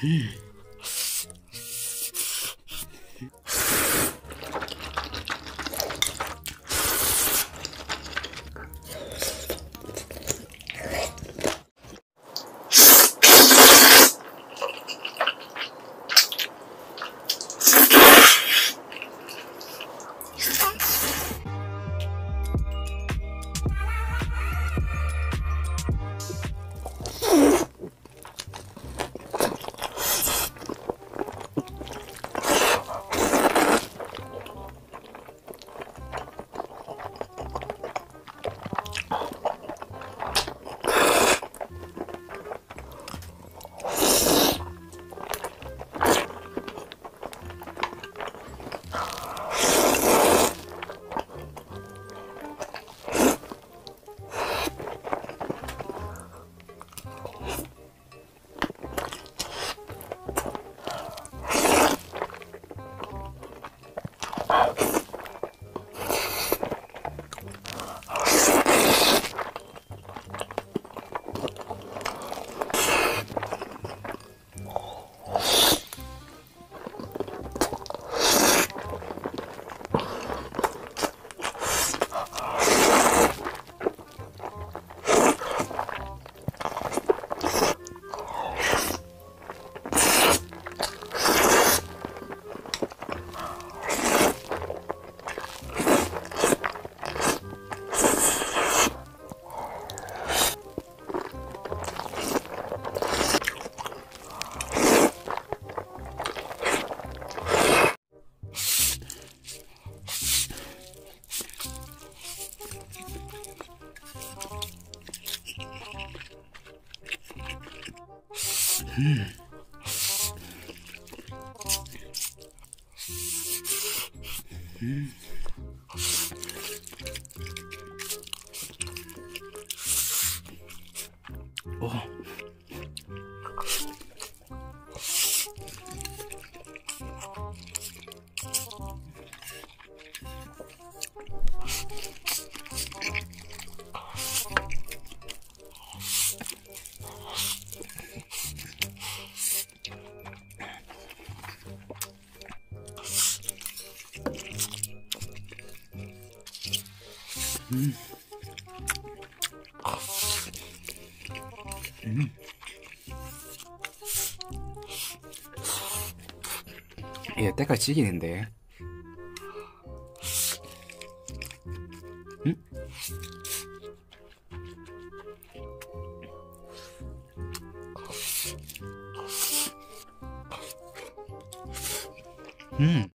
Peace. 어. 얘 때깔 찌기는데. 응? 음.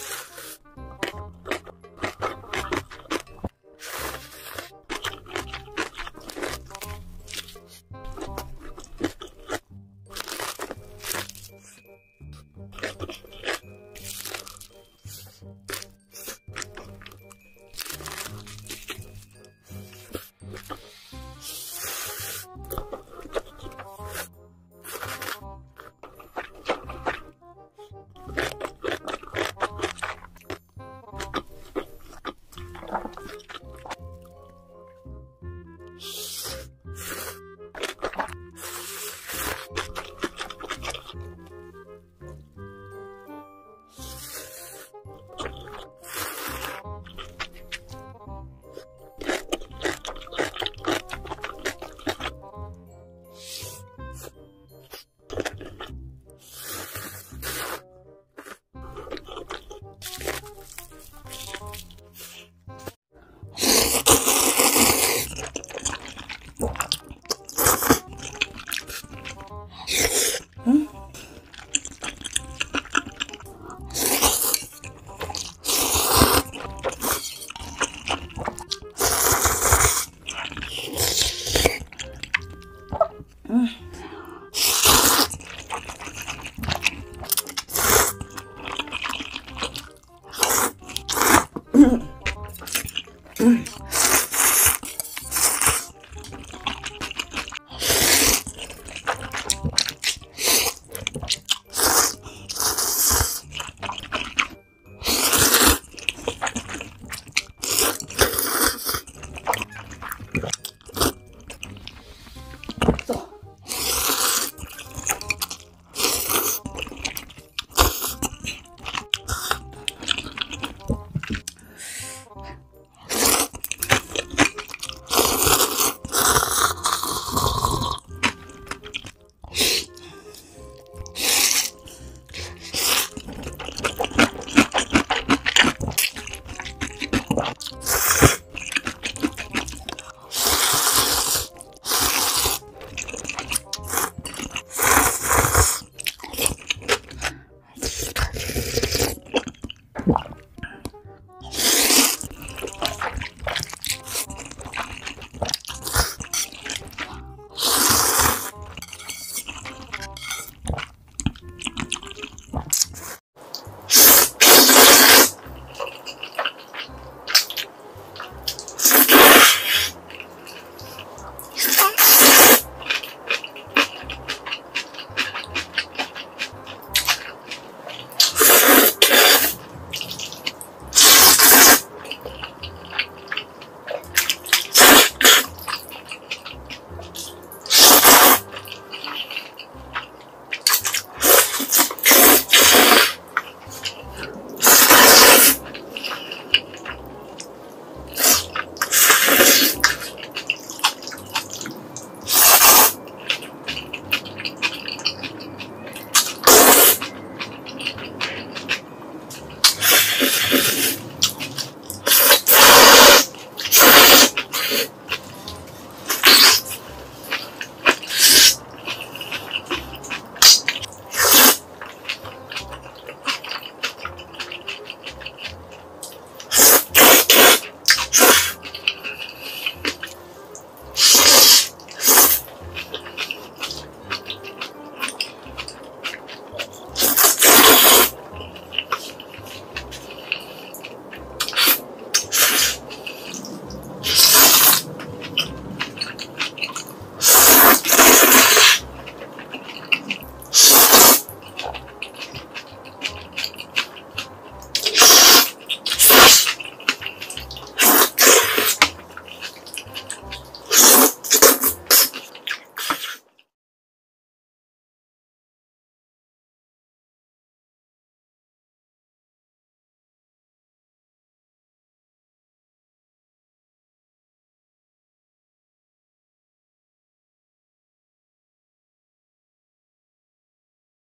嗯